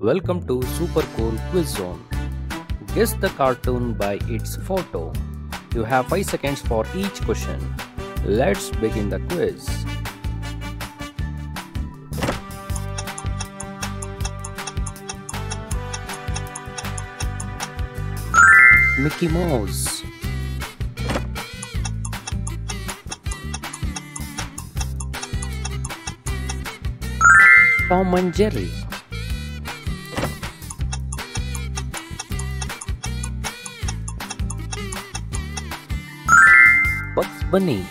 Welcome to Super Cool Quiz Zone. Guess the cartoon by its photo. You have 5 seconds for each question. Let's begin the quiz. Mickey Mouse. Tom and Jerry. Bunny.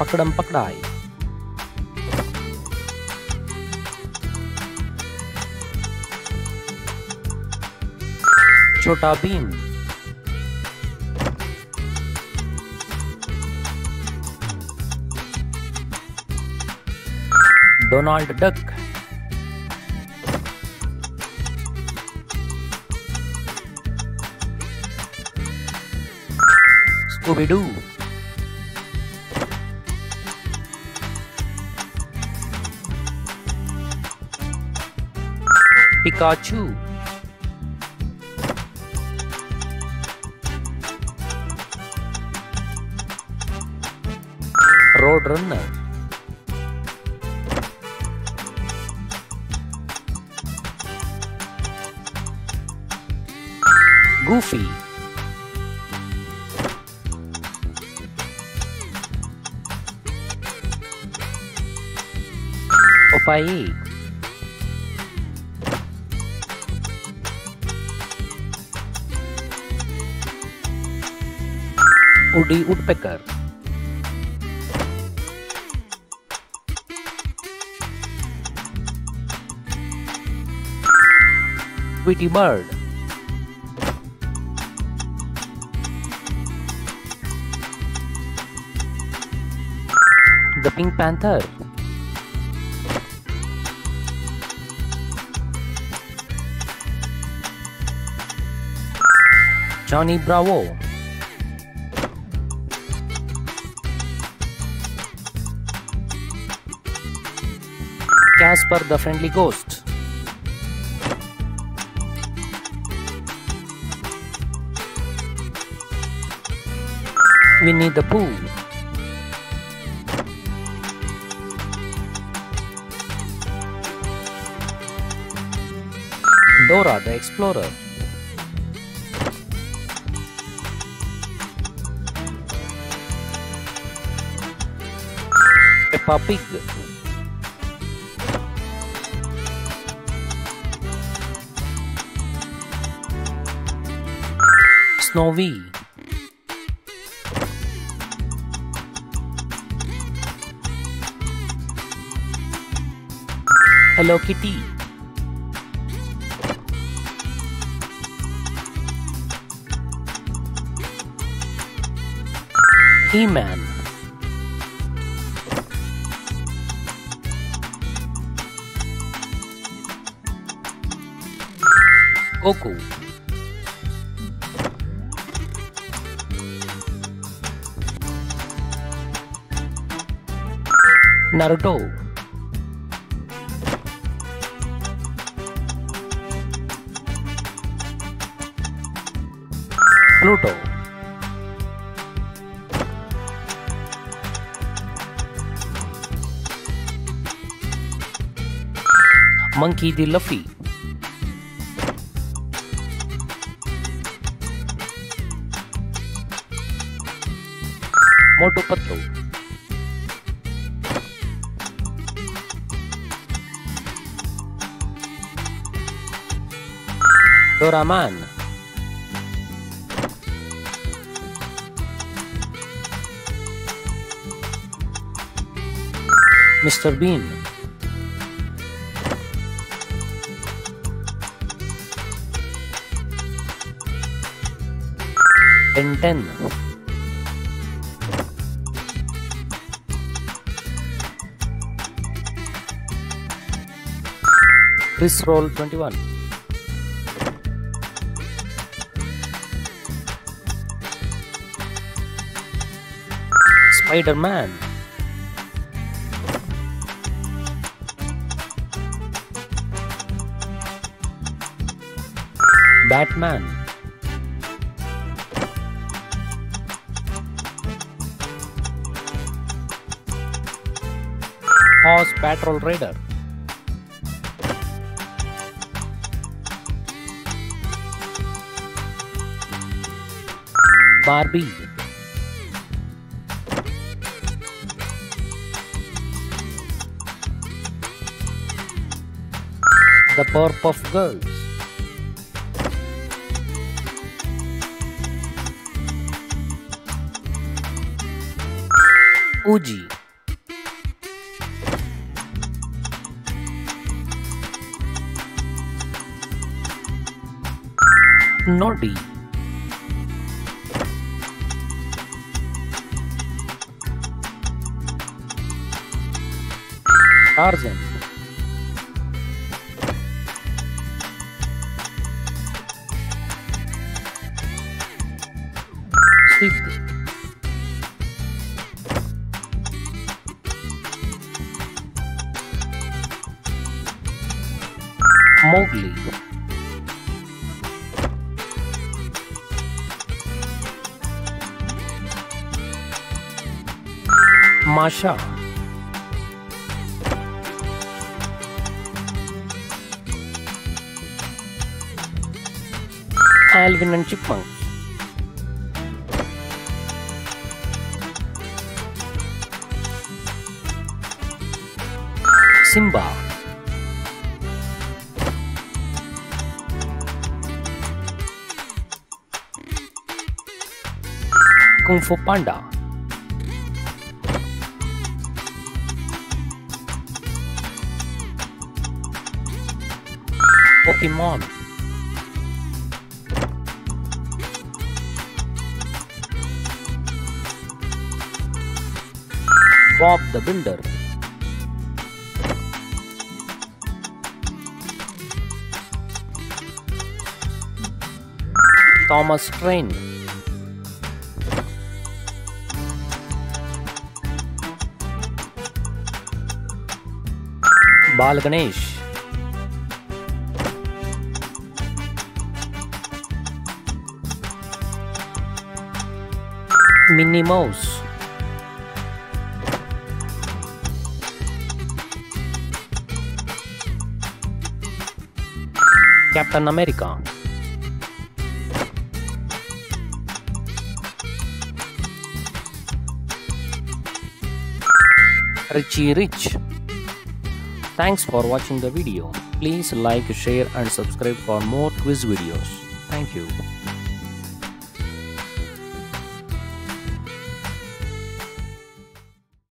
पकड़म पकड़ाई। Chhota Bheem Donald Duck. Scooby Doo. Pikachu. Roadrunner. Goofy. Popeye. Woody Woodpecker. Tweety Bird. The Pink Panther. Johnny Bravo. Casper the Friendly Ghost. Winnie the Pooh. Dora the Explorer. Peppa Pig. Snowy. Hello Kitty. He-Man. Goku. Naruto. Pluto. Monkey D. Luffy. Doraemon. Mr. Bean. Ben 10. Chris Roll 21. Spider-Man. Batman. Horse Patrol Ryder Barbie. The Powerpuff Girls. Uji. Noddy Tarzan Sid Mowgli. Masha Alvin and Chipmunks Simba. Kung Fu Panda. Pokemon Bob the Builder Thomas Train Bal Ganesh Minnie Mouse Captain America Richie Rich Thanks for watching the video. Please like, share and subscribe for more quiz videos. Thank you.